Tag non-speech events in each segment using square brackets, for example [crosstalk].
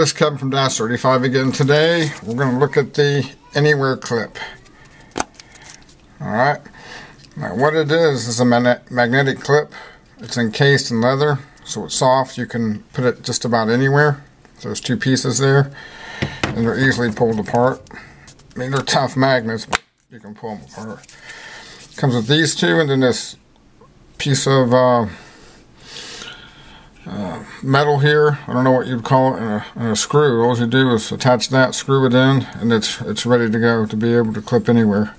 this is Kevin from Dash 35 again. Today we're going to look at the Anywear clip. Alright, now what it is is a magnetic clip. It's encased in leather, so it's soft. You can put it just about anywhere. There's two pieces there, and they're easily pulled apart. I mean, they're tough magnets, but you can pull them apart. Comes with these two, and then this piece of uh, metal here. I don't know what you'd call it, and a, a, screw. All you do is attach that, screw it in, and it's it's ready to go to be able to clip anywhere.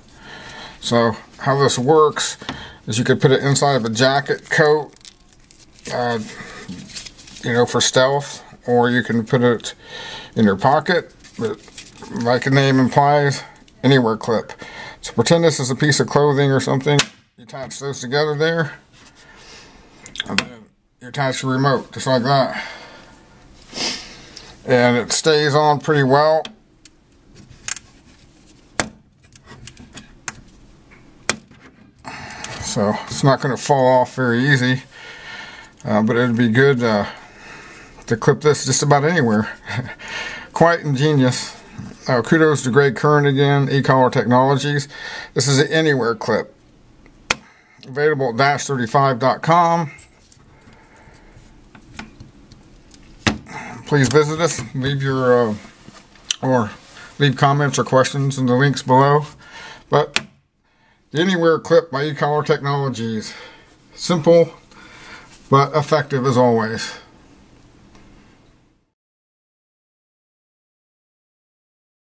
So how this works is you could put it inside of a jacket, coat, uh, you know, for stealth, or you can put it in your pocket, but like the name implies, anywhere clip. So pretend this is a piece of clothing or something. You attach those together there. You attach the remote, just like that. And it stays on pretty well. So it's not going to fall off very easy. Uh, but it'd be good uh, to clip this just about anywhere. [laughs] Quite ingenious. Uh, kudos to Greg Kern again, E-Collar Technologies. This is an anywhere clip. Available at dash35.com. please visit us. Leave your uh, or leave comments or questions in the links below. But the Anywear clip by E-Collar Technologies. Simple but effective as always.